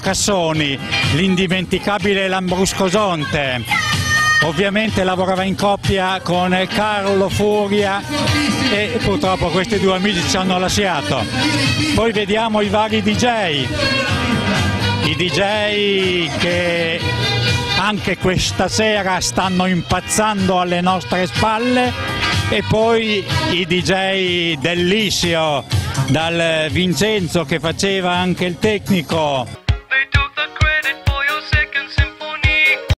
Cassoni, l'indimenticabile Lambruscosonte, ovviamente lavorava in coppia con Carlo Furia e purtroppo questi due amici ci hanno lasciato. Poi vediamo i vari DJ, i DJ che anche questa sera stanno impazzando alle nostre spalle e poi i DJ dell'Isio, dal Vincenzo che faceva anche il tecnico.